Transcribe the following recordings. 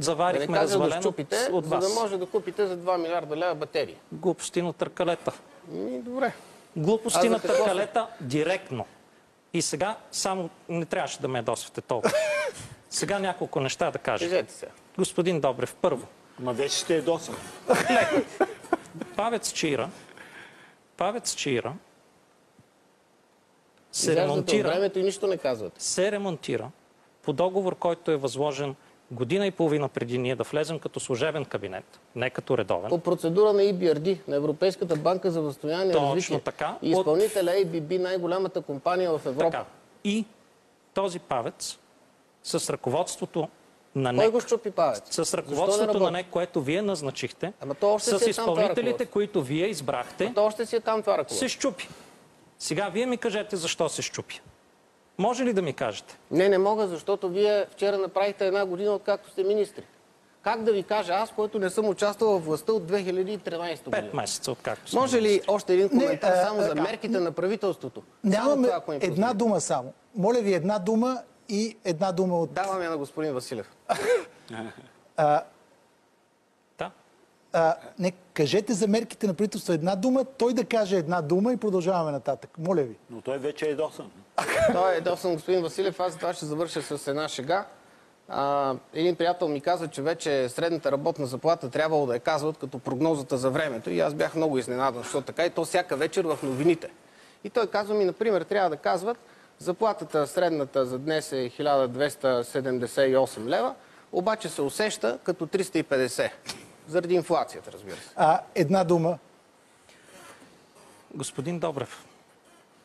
Да не заварихме да щупите, от за вас. да може да купите за 2 милиарда лева батерии. Глупости на търкалета. Ми, добре. Глупости за на търкалета директно. И сега само не трябваше да ме ядосвате толкова. Сега няколко неща да кажа. Кажете се. Господин Добрев, първо, Ма вече ще е досан. Павец Чира, Павец Чира се Изяждате ремонтира, времето и нищо не казвате. се ремонтира по договор, който е възложен година и половина преди ние да влезем като служебен кабинет, не като редовен. По процедура на EBRD, на Европейската банка за възстановяване и Точно развитие. така. И изпълнителя ABB, най-голямата компания в Европа. Така. И този павец с ръководството на Кой НЕК, го щупи павец? с не ръководството на? НЕК, което вие назначихте, Ама то още с е изпълнителите, които вие избрахте, То още си е там това ръководство. се щупи. Сега вие ми кажете защо се щупи. Може ли да ми кажете? Не, не мога, защото вие вчера направихте една година, откакто сте министри. Как да ви кажа аз, който не съм участвал в властта от 2013 година? Пет месеца, откакто съм Може ли още един коментар Не, а, само за а, мерките на правителството? Само Нямаме това, една дума само. Моля ви една дума и една дума от... Давам я на господин Василев. Да. А, не, кажете за мерките на правителство една дума, той да каже една дума и продължаваме нататък. Моля ви. Но той вече е досан. Той е досъм господин Василев. Аз това ще завърша с една шега. А, един приятел ми каза, че вече средната работна заплата трябвало да я казват като прогнозата за времето. И аз бях много изненадан, защото така и то всяка вечер в новините. И той казва ми, например, трябва да казват, заплатата средната за днес е 1278 лева, обаче се усеща като 350. Заради инфлацията, разбира се. А, една дума. Господин Добрев,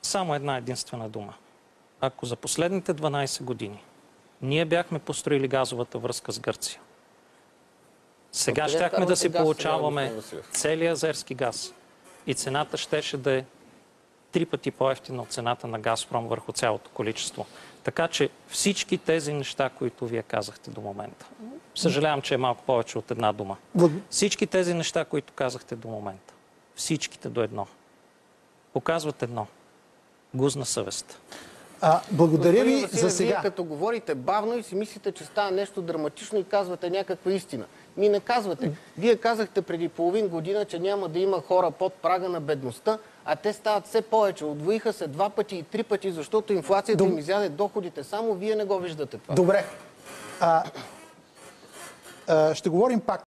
само една единствена дума. Ако за последните 12 години ние бяхме построили газовата връзка с Гърция, сега щяхме да си получаваме целия азерски газ и цената щеше да е три пъти по-ефтина от цената на Газпром върху цялото количество. Така че всички тези неща, които вие казахте до момента, съжалявам, че е малко повече от една дума. Всички тези неща, които казахте до момента, всичките до едно, показват едно. Гузна съвест. А, благодаря ви Василев, за сега. Вие като говорите бавно и си мислите, че става нещо драматично и казвате някаква истина. Ми не казвате. Вие казахте преди половин година, че няма да има хора под прага на бедността, а те стават все повече. Отвоиха се два пъти и три пъти, защото инфлацията Дом- им изяде доходите. Само вие не го виждате това. Добре. А, ще говорим пак